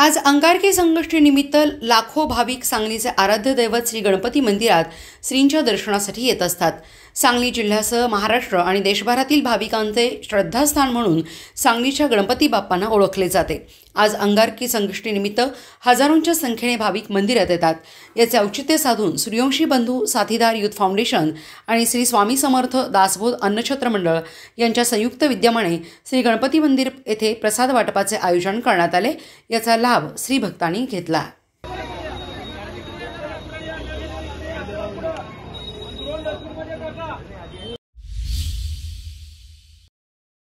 आज अंगारकी संकष्टीनिमित्त लाखो भाविक सांगलीचे आराध्य दैवत श्री गणपती मंदिरात श्रींच्या दर्शनासाठी येत असतात. सांगली जिल्ह्यासह महाराष्ट्र आणि देशभरातील भाविकांचे श्रद्धास्थान म्हणून सांगलीच्या गणपती बाप्पांना ओळखले जाते. आज अंगारकी संकष्टीनिमित्त हजारोंच्या संख्येने भाविक मंदिरात येतात. याचे औचित्य साधून सूर्यवंशी बंधू साथीदार युथ फाउंडेशन आणि श्री स्वामी समर्थ दासबोध अन्नछत्र मंडळ यांच्या संयुक्त विद्यमाने श्री गणपती मंदिर येथे प्रसाद वाटपाचे आयोजन करण्यात आले. याचा लाभ श्री भक्तांनी घेतला.